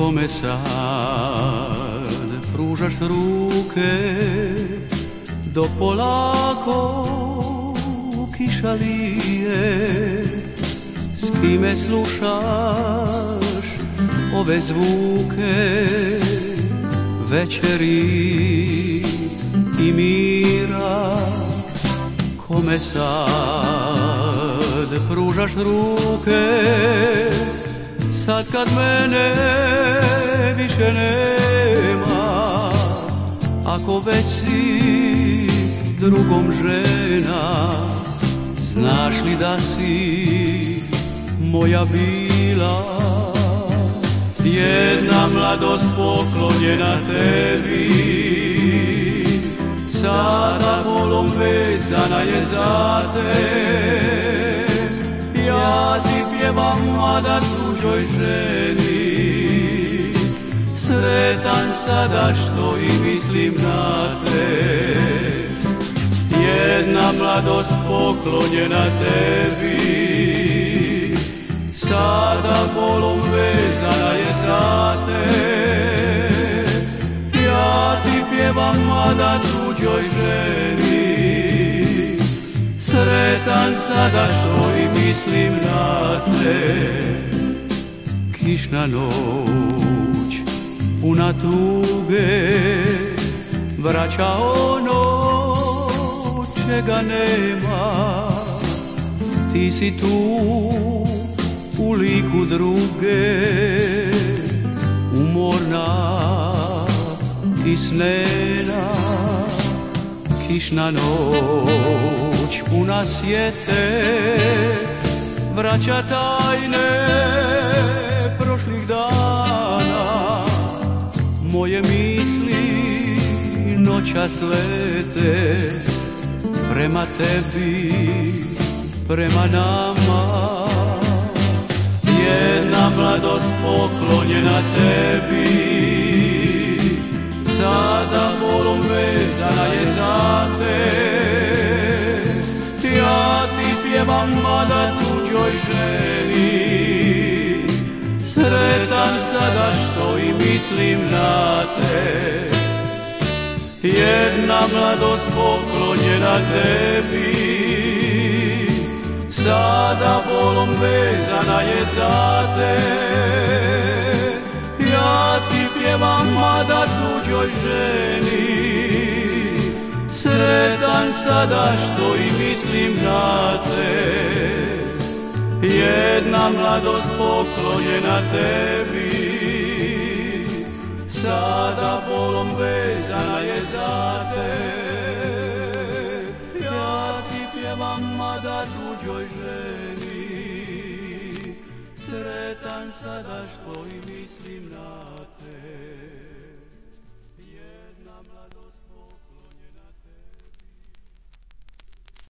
kome sad pružaš ruke do polako kiša lije. S kime slušaš ove zvuke večeri i mira? Kome sad? Pružaš ruke sad kad mene više nema ako već si drugom žena znaš li da si moja bila? Jedna mladost poklonjena tebi sada volom vezana je za te. Ja ti pjevam mada tuđoj ženi. Sretan sada što i mislim na te. Jedna mladost poklonjena tebi. Sada volom vezana je za te. Ja ti pjevam mada tuđoj ženi. Sretan sada što i mislim na te kišna noć. Puna tuge vraća ono čega nema. Ti si tu u liku druge umorna i snena. Kišna noć puna sjete vraća tajne noćas lete prema tebi prema nama. Jedna mladost poklonjena tebi sada volom vezana je za te. Ja ti pjevam mada tuđoj ženi. Sretan sada što i mislim na te jedna mladost poklonjena tebi sada volom vezana je za te. Ja ti pjevam mada tuđoj ženi sretan sada što i mislim na te. Jedna mladost poklonjena tebi sada volom vezana je za te ja ti pjevam mada tuđoj ženi sretan sada što i mislim na te